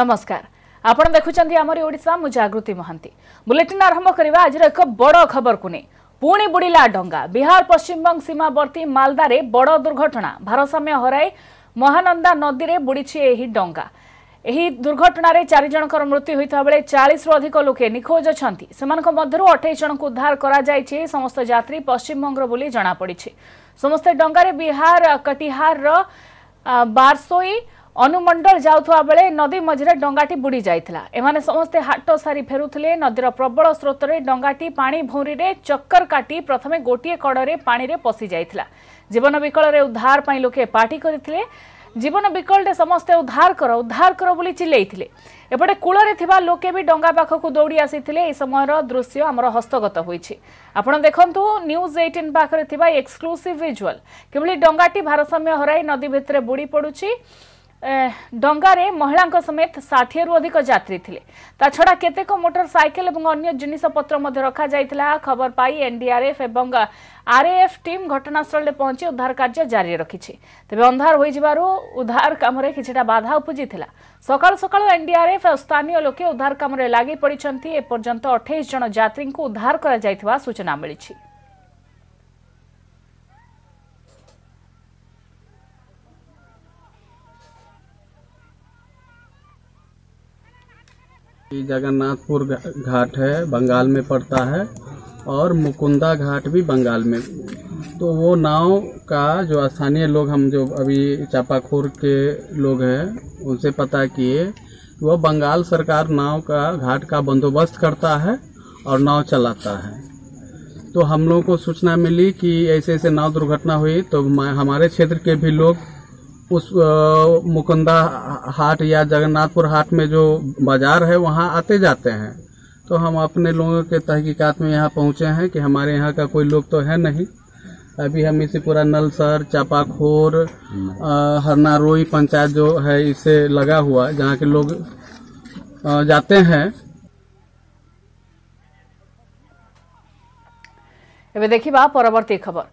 ନମସ୍କାର ଆପଣ ଦେଖୁଛନ୍ତି ଆମରି ଓଡ଼ିଶା ମୁଁ ଜାଗୃତି ମହାନ୍ତି ବୁଲେଟିନ୍ ଆରମ୍ଭ କରିବା ଆଜିର ଏକ ବଡ଼ ଖବରକୁ ନେଇ ପୁଣି ବୁଡ଼ିଲା ଡଙ୍ଗା ବିହାର ପଶ୍ଚିମବଙ୍ଗ ସୀମାବର୍ତ୍ତୀ ମାଲଦାରେ ବଡ଼ ଦୁର୍ଘଟଣା ଭାରସାମ୍ୟ ହରାଇ ମହାନନ୍ଦା ନଦୀରେ ବୁଡ଼ିଛି ଏହି ଡଙ୍ଗା ଏହି ଦୁର୍ଘଟଣାରେ ଚାରି ଜଣଙ୍କର ମୃତ୍ୟୁ ହୋଇଥିବା ବେଳେ ଚାଳିଶରୁ ଅଧିକ ଲୋକେ ନିଖୋଜ ଅଛନ୍ତି ସେମାନଙ୍କ ମଧ୍ୟରୁ ଅଠେଇଶ ଜଣଙ୍କୁ ଉଦ୍ଧାର କରାଯାଇଛି ସମସ୍ତ ଯାତ୍ରୀ ପଶ୍ଚିମବଙ୍ଗର ବୋଲି ଜଣାପଡ଼ିଛି ସମସ୍ତେ ଡଙ୍ଗାରେ ବିହାର କଟିହାରର ବାରସୋଇ অনুমণ্ডল যাওয়া বেড়ে নদী মঝিরে ডঙ্গাটি বুড়ি যাই এমানে সমস্তে হাট সারি ফেরুলে নদীর প্রবল স্রোতরে ডঙ্গাটি পা ভৌঁরে চক্কর কাটি প্রথমে গোটিয়ে কড়রে পাড়ে পশি যাই জীবন বিকলরে উদ্ধার পাই লোকে পাটি করে জীবন বিকলটে সমস্তে উদ্ধার কর উদ্ধার কর বলে চিল্লাইলে এপটে কূলরে থাকা লোকে বি ডঙ্গা পাখক দৌড়ি আসিলে এই সময়ের দৃশ্য আমার হস্তগত হয়েছে আপনার দেখুন নিউজ এইটিন পাখে থাকা এক্সক্লুসিভ ভিজুয়াল কিভাবে ডঙ্গাটি ভারসাম্য হরাই নদী ভিতরে বুড়ি পড়ুছে ଡଙ୍ଗାରେ ମହିଳାଙ୍କ ସମେତ ଷାଠିଏରୁ ଅଧିକ ଯାତ୍ରୀ ଥିଲେ ତା ଛଡ଼ା କେତେକ ମୋଟରସାଇକେଲ ଏବଂ ଅନ୍ୟ ଜିନିଷପତ୍ର ମଧ୍ୟ ରଖାଯାଇଥିଲା ଖବର ପାଇ ଏନ୍ଡିଆର୍ଏଫ୍ ଏବଂ ଆର୍ଏଏଫ୍ ଟିମ୍ ଘଟଣାସ୍ଥଳରେ ପହଞ୍ଚି ଉଦ୍ଧାର କାର୍ଯ୍ୟ ଜାରି ରଖିଛି ତେବେ ଅନ୍ଧାର ହୋଇଯିବାରୁ ଉଦ୍ଧାର କାମରେ କିଛିଟା ବାଧା ଉପୁଜିଥିଲା ସକାଳୁ ସକାଳୁ ଏନ୍ଡିଆର୍ଏଫ୍ ଆଉ ସ୍ଥାନୀୟ ଲୋକେ ଉଦ୍ଧାର କାମରେ ଲାଗି ପଡ଼ିଛନ୍ତି ଏପର୍ଯ୍ୟନ୍ତ ଅଠେଇଶ ଜଣ ଯାତ୍ରୀଙ୍କୁ ଉଦ୍ଧାର କରାଯାଇଥିବା ସୂଚନା ମିଳିଛି ये जगन्नाथपुर घाट है बंगाल में पड़ता है और मुकुंदा घाट भी बंगाल में तो वो नाव का जो स्थानीय लोग हम जो अभी चापाखोर के लोग हैं उनसे पता किए वह बंगाल सरकार नाव का घाट का बंदोबस्त करता है और नाव चलाता है तो हम लोगों को सूचना मिली कि ऐसे ऐसे नाव दुर्घटना हुई तो हमारे क्षेत्र के भी लोग उस मुकुंदा हाट या जगन्नाथपुर हाट में जो बाजार है वहाँ आते जाते हैं तो हम अपने लोगों के तहकीकात में यहाँ पहुँचे हैं कि हमारे यहाँ का कोई लोग तो है नहीं अभी हम इसे पूरा नलसर चापाखोर हरनारोई पंचायत जो है इसे लगा हुआ जहाँ के लोग जाते हैं देखिए परवर्ती खबर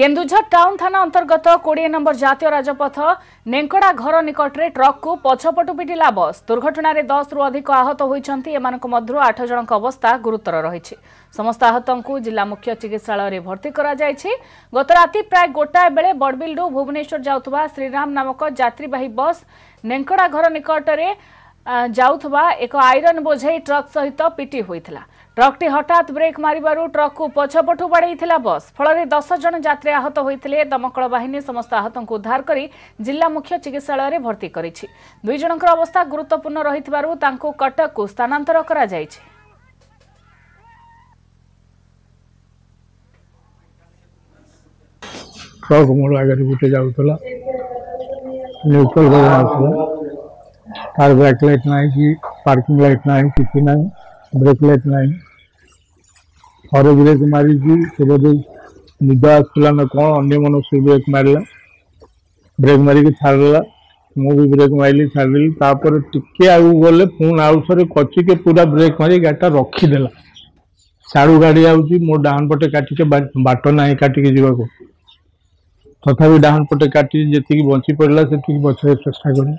କେନ୍ଦୁଝର ଟାଉନ୍ ଥାନା ଅନ୍ତର୍ଗତ କୋଡ଼ିଏ ନମ୍ବର ଜାତୀୟ ରାଜପଥ ନେଙ୍କଡ଼ା ଘର ନିକଟରେ ଟ୍ରକ୍କୁ ପଛପଟୁ ପିଟିଲା ବସ୍ ଦୁର୍ଘଟଣାରେ ଦଶରୁ ଅଧିକ ଆହତ ହୋଇଛନ୍ତି ଏମାନଙ୍କ ମଧ୍ୟରୁ ଆଠ ଜଣଙ୍କ ଅବସ୍ଥା ଗୁରୁତର ରହିଛି ସମସ୍ତ ଆହତଙ୍କୁ ଜିଲ୍ଲା ମୁଖ୍ୟ ଚିକିତ୍ସାଳୟରେ ଭର୍ତ୍ତି କରାଯାଇଛି ଗତ ରାତି ପ୍ରାୟ ଗୋଟାଏ ବେଳେ ବଡ଼ବିଲରୁ ଭୁବନେଶ୍ୱର ଯାଉଥିବା ଶ୍ରୀରାମ ନାମକ ଯାତ୍ରୀବାହୀ ବସ୍ ନେଙ୍କଡ଼ା ଘର ନିକଟରେ ଯାଉଥିବା ଏକ ଆଇରନ୍ ବୋଝେଇ ଟ୍ରକ୍ ସହିତ ପିଟି ହୋଇଥିଲା ଟ୍ରକ୍ଟି ହଠାତ୍ ବ୍ରେକ୍ ମାରିବାରୁ ଟ୍ରକ୍କୁ ପଛପଟୁ ବାଡ଼େଇଥିଲା ବସ୍ ଫଳରେ ଦଶ ଜଣ ଯାତ୍ରୀ ଆହତ ହୋଇଥିଲେ ଦମକଳ ବାହିନୀ ସମସ୍ତ ଆହତଙ୍କୁ ଉଦ୍ଧାର କରି ଜିଲ୍ଲା ମୁଖ୍ୟ ଚିକିତ୍ସାଳୟରେ ଭର୍ତ୍ତି କରିଛି ଦୁଇ ଜଣଙ୍କର ଅବସ୍ଥା ଗୁରୁତ୍ୱପୂର୍ଣ୍ଣ ରହିଥିବାରୁ ତାଙ୍କୁ କଟକକୁ ସ୍ଥାନାନ୍ତର କରାଯାଇଛି ଟ୍ରକ୍ ମୋର ଆଗରେ ଗୋଟେ ଯାଉଥିଲା ନ୍ୟୁଟ୍ରାଲ ଆସୁଥିଲା ତାର ବ୍ରେକ୍ ଲାଇଟ୍ ନାହିଁ କି ପାର୍କିଂ ଲାଇଟ୍ ନାହିଁ କିଛି ନାହିଁ ब्रेकलेट नहीं हर ब्रेक मारी निदा आसान कौन अन्न मन से ब्रेक मारा ब्रेक मारिक छाड़ला मुझे ब्रेक मारे छाड़ी तापर टे आगे गले फोन आउसरे कचिके पूरा ब्रेक मारे गाड़ीटा रखीदे साड़ू गाड़ी आऊँगी मो डाण पटे काटिके बाट ना काटिके जावाक तथा तो डाण पटे काटिके जी बची पड़ा से बचा चेस्टा कर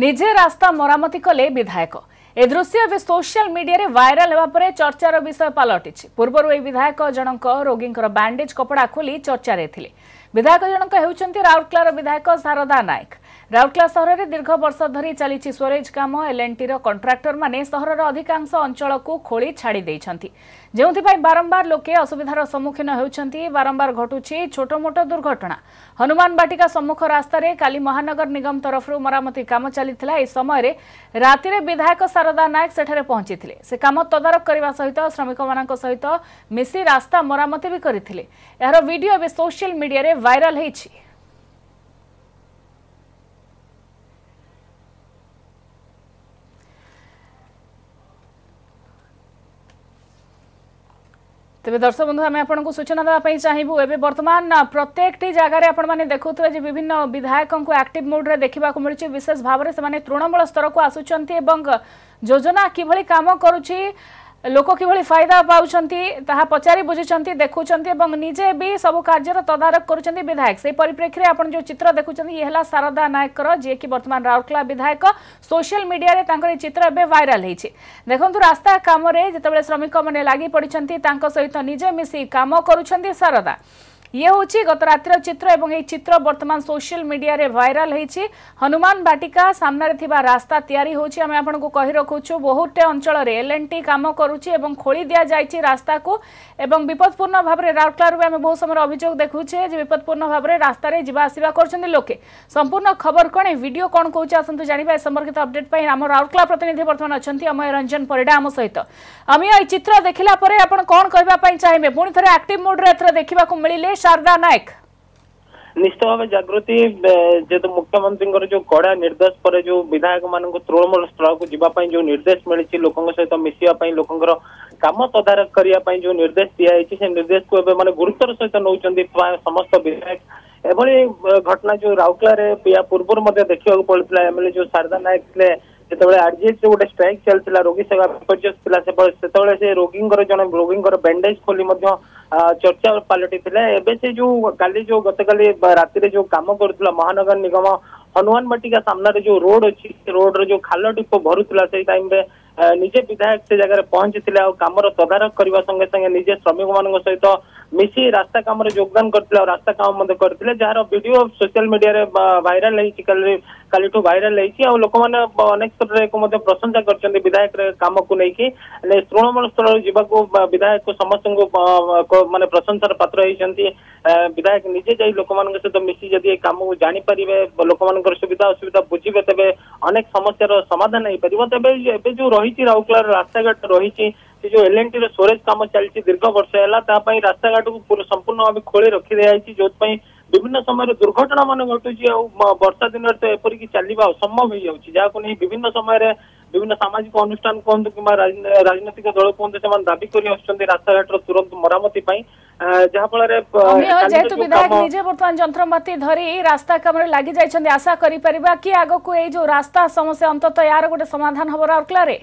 निजे रास्ता मरामती कले विधायक ଏ ଦୃଶ୍ୟ ଏବେ ସୋସିଆଲ ମିଡିଆରେ ଭାଇରାଲ ହେବା ପରେ ଚର୍ଚ୍ଚାର ବିଷୟ ପାଲଟିଛି ପୂର୍ବରୁ ଏହି ବିଧାୟକ ଜଣଙ୍କ ରୋଗୀଙ୍କର ବ୍ୟାଣ୍ଡେଜ୍ କପଡ଼ା ଖୋଲି ଚର୍ଚ୍ଚାରେ ଥିଲେ ବିଧାୟକ ଜଣଙ୍କ ହେଉଛନ୍ତି ରାଉରକେଲାର ବିଧାୟକ ସାରଦା ନାୟକ ରାଉରକେଲା ସହରରେ ଦୀର୍ଘ ବର୍ଷ ଧରି ଚାଲିଛି ସ୍ୱରେଜ କାମ ଏଲ୍ଏନ୍ଟିର କଣ୍ଟ୍ରାକ୍ଟରମାନେ ସହରର ଅଧିକାଂଶ ଅଞ୍ଚଳକୁ ଖୋଳି ଛାଡ଼ି ଦେଇଛନ୍ତି ଯେଉଁଥିପାଇଁ ବାରମ୍ବାର ଲୋକେ ଅସୁବିଧାର ସମ୍ମୁଖୀନ ହେଉଛନ୍ତି ବାରମ୍ବାର ଘଟୁଛି ଛୋଟମୋଟ ଦୁର୍ଘଟଣା ହନୁମାନ ବାଟିକା ସମ୍ମୁଖ ରାସ୍ତାରେ କାଲି ମହାନଗର ନିଗମ ତରଫରୁ ମରାମତି କାମ ଚାଲିଥିଲା ଏହି ସମୟରେ ରାତିରେ ବିଧାୟକ ସାରଦା ନାୟକ ସେଠାରେ ପହଞ୍ଚିଥିଲେ ସେ କାମ ତଦାରଖ କରିବା ସହିତ ଶ୍ରମିକମାନଙ୍କ ସହିତ ମିଶି ରାସ୍ତା ମରାମତି ବି କରିଥିଲେ ଏହାର ଭିଡ଼ିଓ ଏବେ ସୋସିଆଲ ମିଡିଆରେ ଭାଇରାଲ ହୋଇଛି তবে দর্শক বন্ধু আমি আপনার সূচনা দেওয়া চাহিবু এবে বর্তমান প্রত্যেকটি জায়গায় আপনার দেখুবে যে বিভিন্ন বিধায়ক আকটিভ মুড্রে দেখা মিলছে বিশেষ ভাবে সে তৃণমূল স্তরক আসুচার এবং যোজনা কিভাবে কাম করুছে লোক কিভাবে ফায়দা পাচ্ছেন তাহা পচারি বুঝুচ্ছেন দেখুছেন এবং নিজে বি সবু কার্যর তদারখ করছেন বিধায়ক সেই পরিপ্রেক্ষী আপনার যে চিত্র দেখুছেন ইয়ে হল সারদা নায়কর যিকি বর্তমান রাউরকেলা বিধায়ক সোশিয়াল মিডিয়ায় তাঁর এই চিত্র এবে ভাইরাল হয়েছে দেখুন রাস্তা কামরে যেতবে শ্রমিক মানে লাগি পড়ছেন তাঁর সহ নিজে মিশি কাম করছেন সারদা ये हूँ गत रात चित्र चित्र बर्तमान सोशल मीडिया रे भाइराल होती हनुमान बाटिका सामने रास्ता तैयारी होमें कही रखु बहुत अंचल एल एंड टी कम करुच्ची खोली दि जा रास्ता को विपदपूर्ण भाव में राउरकेलारू आम बहुत समय अभियोग देखुचे विपदपूर्ण भाव में रास्त जावासवा कर लोके संपूर्ण खबर कौन भिड कौन कौन आसत जाना संपर्कित अपडेट आम राउरकेला प्रतिनिधि बर्तमान अच्छा अमय रंजन परिडा आम सहित अमय चित्र देखला कौन कह चाहिए पुणी थे आक्ट मुड्रे देखा मिले शारदा नायक ନିଶ୍ଚିତ ଭାବେ ଜାଗୃତି ଯେହେତୁ ମୁଖ୍ୟମନ୍ତ୍ରୀଙ୍କର ଯୋଉ କଡା ନିର୍ଦ୍ଦେଶ ପରେ ଯୋଉ ବିଧାୟକ ମାନଙ୍କୁ ତୃଣମୂଳ ସ୍ତରକୁ ଯିବା ପାଇଁ ଯୋଉ ନିର୍ଦ୍ଦେଶ ମିଳିଛି ଲୋକଙ୍କ ସହିତ ମିଶିବା ପାଇଁ ଲୋକଙ୍କର କାମ ତଦାରଖ କରିବା ପାଇଁ ଯୋଉ ନିର୍ଦ୍ଦେଶ ଦିଆଯାଇଛି ସେ ନିର୍ଦ୍ଦେଶକୁ ଏବେ ମାନେ ଗୁରୁତ୍ୱର ସହିତ ନେଉଛନ୍ତି ସମସ୍ତ ବିଧାୟକ ଏଭଳି ଘଟଣା ଯୋଉ ରାଉରକେଲାରେ ପୂର୍ବରୁ ମଧ୍ୟ ଦେଖିବାକୁ ପଡିଥିଲା ଏମ୍ଏଲ୍ଏ ଯୋଉ ଶାରଦା ନାୟକ ଥିଲେ जिते स्ट्राइक चलता रोगी सेवा विपर्यस से रोगी जन रोगी बैंडेज खोली चर्चा पलटि एवं जो का जो गत रात जो कम कर महानगर निगम हनुमान बाटिका सामने जो रोड अच्छी रोड रो खाल टीप भरुला से टाइम निजे विधायक से जगह पहुंची कम तदारख करने संगे संगे निजे श्रमिक मान सहित मिसी रास्ता कम योगदान करते रास्ता काम करते जार भिड सोशियाल मीडिया भाइराल कल ठू भाइराल हो लोक मैंने अनेक स्तर में प्रशंसा कर विधायक कम को लेकिन तृणमूल स्तर जी विधायक समस्त को मानने प्रशंसार पात्र विधायक निजे जा लोक सहित मिसी जदि कम को जापारे लोक सुविधा असुविधा बुझे तेज अनेक समस्या समाधान हो पार तेज जो रही ରହିଛି ରାଉରକେଲାର ରାସ୍ତାଘାଟ ରହିଛି ସେ ଯୋଉ ଏଲ୍ଏନ୍ଟିର ଷ୍ଟୋରେଜ୍ କାମ ଚାଲିଛି ଦୀର୍ଘ ବର୍ଷ ହେଲା ତା ପାଇଁ ରାସ୍ତାଘାଟକୁ ସମ୍ପୂର୍ଣ୍ଣ ଭାବେ ଖୋଳି ରଖିଦିଆଯାଇଛି ଯୋଉଥିପାଇଁ ବିଭିନ୍ନ ସମୟରେ ଦୁର୍ଘଟଣା ମାନ ଘଟୁଛି ଆଉ ବର୍ଷା ଦିନରେ ତ ଏପରିକି ଚାଲିବା ଅସମ୍ଭବ ହେଇଯାଉଛି ଯାହାକୁ ନେଇ ବିଭିନ୍ନ ସମୟରେ ବିଭିନ୍ନ ସାମାଜିକ ଅନୁଷ୍ଠାନ କୁହନ୍ତୁ କିମ୍ବା ରାଜନୈତିକ ଦଳ କୁହନ୍ତୁ ସେମାନେ ଦାବି କରି ଆସୁଛନ୍ତି ରାସ୍ତାଘାଟର ତୁରନ୍ତ ମରାମତି ପାଇଁ ଯାହାଫଳରେ ଯେହେତୁ ବିଧାୟକ ନିଜେ ବର୍ତ୍ତମାନ ଯନ୍ତ୍ରପାତି ଧରି ରାସ୍ତା କାମରେ ଲାଗି ଯାଇଛନ୍ତି ଆଶା କରିପାରିବା କି ଆଗକୁ ଏଇ ଯୋଉ ରାସ୍ତା ସମସ୍ୟା ଅନ୍ତତଃ ଏହାର ଗୋଟେ ସମାଧାନ ହବ ରାଉରକେଲାରେ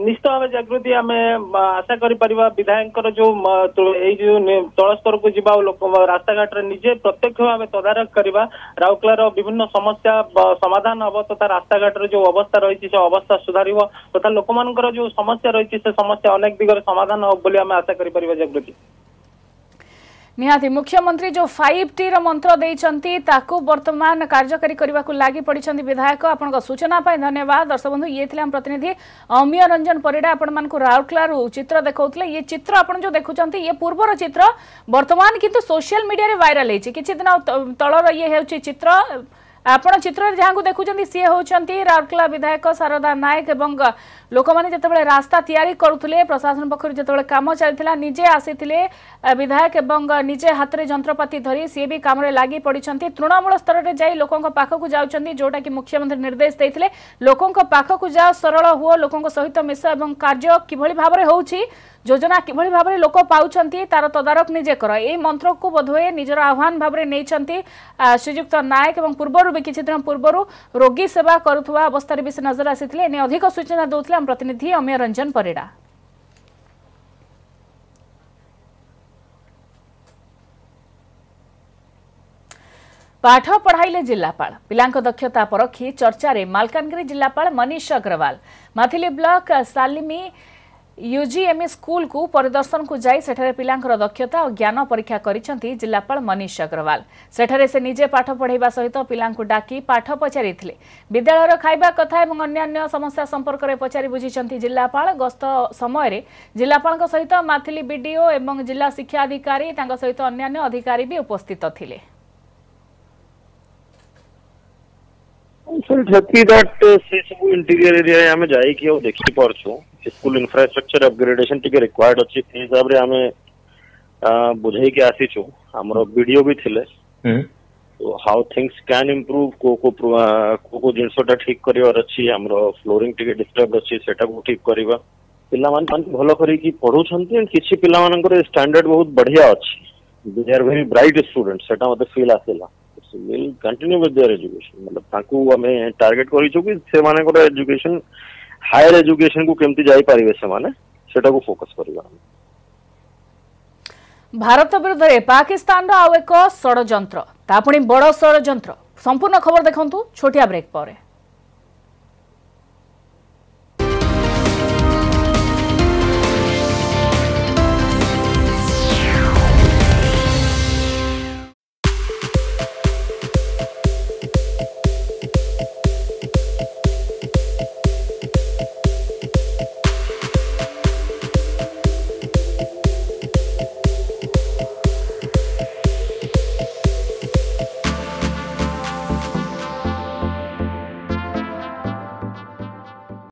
ନିଶ୍ଚିତ ଭାବେ ଜାଗୃତି ଆମେ ଆଶା କରିପାରିବା ବିଧାୟକଙ୍କର ଯୋଉ ଏଇ ଯୋଉ ତଳସ୍ତରକୁ ଯିବା ଆଉ ଲୋକ ରାସ୍ତାଘାଟରେ ନିଜେ ପ୍ରତ୍ୟକ୍ଷ ଭାବେ ତଦାରଖ କରିବା ରାଉରକେଲାର ବିଭିନ୍ନ ସମସ୍ୟା ସମାଧାନ ହବ ତଥା ରାସ୍ତାଘାଟର ଯୋଉ ଅବସ୍ଥା ରହିଛି ସେ ଅବସ୍ଥା ସୁଧାରିବ ତଥା ଲୋକମାନଙ୍କର ଯୋଉ ସମସ୍ୟା ରହିଛି ସେ ସମସ୍ୟା ଅନେକ ଦିଗରେ ସମାଧାନ ହବ ବୋଲି ଆମେ ଆଶା କରିପାରିବା ଜାଗୃତି ନିହାତି ମୁଖ୍ୟମନ୍ତ୍ରୀ ଯେଉଁ ଫାଇଭ୍ ଟିର ମନ୍ତ୍ର ଦେଇଛନ୍ତି ତାକୁ ବର୍ତ୍ତମାନ କାର୍ଯ୍ୟକାରୀ କରିବାକୁ ଲାଗି ପଡ଼ିଛନ୍ତି ବିଧାୟକ ଆପଣଙ୍କ ସୂଚନା ପାଇଁ ଧନ୍ୟବାଦ ଦର୍ଶକ ବନ୍ଧୁ ଇଏ ଥିଲେ ଆମ ପ୍ରତିନିଧି ଅମୀୟ ରଞ୍ଜନ ପରିଡ଼ା ଆପଣମାନଙ୍କୁ ରାଉରକେଲାରୁ ଚିତ୍ର ଦେଖାଉଥିଲେ ଇଏ ଚିତ୍ର ଆପଣ ଯେଉଁ ଦେଖୁଛନ୍ତି ଇଏ ପୂର୍ବର ଚିତ୍ର ବର୍ତ୍ତମାନ କିନ୍ତୁ ସୋସିଆଲ ମିଡ଼ିଆରେ ଭାଇରାଲ ହେଇଛି କିଛି ଦିନ ତଳର ଇଏ ହେଉଛି ଚିତ୍ର ଆପଣ ଚିତ୍ରରେ ଯାହାଙ୍କୁ ଦେଖୁଛନ୍ତି ସିଏ ହେଉଛନ୍ତି ରାଉରକେଲା ବିଧାୟକ ଶାରଦା ନାୟକ ଏବଂ ଲୋକମାନେ ଯେତେବେଳେ ରାସ୍ତା ତିଆରି କରୁଥିଲେ ପ୍ରଶାସନ ପକ୍ଷରୁ ଯେତେବେଳେ କାମ ଚାଲିଥିଲା ନିଜେ ଆସିଥିଲେ ବିଧାୟକ ଏବଂ ନିଜେ ହାତରେ ଯନ୍ତ୍ରପାତି ଧରି ସିଏ ବି କାମରେ ଲାଗି ପଡ଼ିଛନ୍ତି ତୃଣମୂଳ ସ୍ତରରେ ଯାଇ ଲୋକଙ୍କ ପାଖକୁ ଯାଉଛନ୍ତି ଯେଉଁଟାକି ମୁଖ୍ୟମନ୍ତ୍ରୀ ନିର୍ଦ୍ଦେଶ ଦେଇଥିଲେ ଲୋକଙ୍କ ପାଖକୁ ଯାଅ ସରଳ ହୁଅ ଲୋକଙ୍କ ସହିତ ମିଶ ଏବଂ କାର୍ଯ୍ୟ କିଭଳି ଭାବରେ ହେଉଛି ଯୋଜନା কিভাবে ভাবে লোক পাচ্ছেন তার তদারক নিজে কর এই মন্ত্রক বোধহয়ে নিজের আহ্বান ভাবে নিয়েছেন শ্রীযুক্ত নায়ক এবং পূর্বর ପୂର୍ବରୁ ବି କିଛି ଦିନ ପୂର୍ବରୁ ରୋଗୀ ସେବା କରୁଥିବା ଅବସ୍ଥାରେ ବି ସେ ନଜର ଆସିଥିଲେ ଏନେ ଅଧିକ ସୂଚନା ଦେଉଥିଲେ ଆମ ପ୍ରତିନିଧି ଅମୟ ରଞ୍ଜନ ପରିଡ଼ା ପାଠ ପଢ଼ାଇଲେ ଜିଲ୍ଲାପାଳ ପିଲାଙ୍କ ଦକ୍ଷତା ପରଖି ଚର୍ଚ୍ଚାରେ ମାଲକାନଗିରି ଜିଲ୍ଲାପାଳ ମନୀଷ ଅଗ୍ରୱାଲ ମାଥିଲି ବ୍ଲକ ସାଲିମି ୟୁଜିଏମ୍ଇ ସ୍କୁଲକୁ ପରିଦର୍ଶନକୁ ଯାଇ ସେଠାରେ ପିଲାଙ୍କର ଦକ୍ଷତା ଓ ଜ୍ଞାନ ପରୀକ୍ଷା କରିଛନ୍ତି ଜିଲ୍ଲାପାଳ ମନୀଷ ଅଗ୍ରୱାଲ ସେଠାରେ ସେ ନିଜେ ପାଠ ପଢ଼ାଇବା ସହିତ ପିଲାଙ୍କୁ ଡାକି ପାଠ ପଚାରିଥିଲେ ବିଦ୍ୟାଳୟର ଖାଇବା କଥା ଏବଂ ଅନ୍ୟାନ୍ୟ ସମସ୍ୟା ସମ୍ପର୍କରେ ପଚାରି ବୁଝିଛନ୍ତି ଜିଲ୍ଲାପାଳ ଗସ୍ତ ସମୟରେ ଜିଲ୍ଲାପାଳଙ୍କ ସହିତ ମାଥିଲି ବିଡିଓ ଏବଂ ଜିଲ୍ଲା ଶିକ୍ଷା ଅଧିକାରୀ ତାଙ୍କ ସହିତ ଅନ୍ୟାନ୍ୟ ଅଧିକାରୀ ବି ଉପସ୍ଥିତ ଥିଲେ ସେଠି that ସେ ସବୁ ଇଣ୍ଟିରିୟର ଏରିଆ ଆମେ ଯାଇକି ଆଉ ଦେଖିପାରୁଛୁ स्कूल इनफ्रास्ट्रक्चर अपग्रेडेशन टी रिक्वयर्ड अच्छी से हिसाब से आम बुझे आसीचु आम वीडियो भी थिले हम्म। तो हाउ थिंग्स कैन इम्प्रूव को को को को जिनसा ठीक कर फ्लोरिंग टी डिस्टर्ब अच्छी से ठीक कर पिला भल कर किसी पिला स्टैंडर्ड बहुत बढ़िया अच्छी they are very bright student से मतलब फिल आसला कंटिन्यू विथ देयर एजुकेशन मतलब टारगेट कर एजुकेशन ହାୟର ଏଜୁକେସନ କୁ କେମିତି ଯାଇପାରିବେ ସେମାନେ ସେଟାକୁ ଫୋକସ କରିବା ଆମେ ଭାରତ ବିରୁଦ୍ଧରେ ପାକିସ୍ତାନର ଆଉ ଏକ ଷଡ଼ଯନ୍ତ୍ର ତା ପୁଣି ବଡ଼ ଷଡ଼ଯନ୍ତ୍ର ସମ୍ପୂର୍ଣ୍ଣ ଖବର ଦେଖନ୍ତୁ ଛୋଟିଆ ବ୍ରେକ୍ ପରେ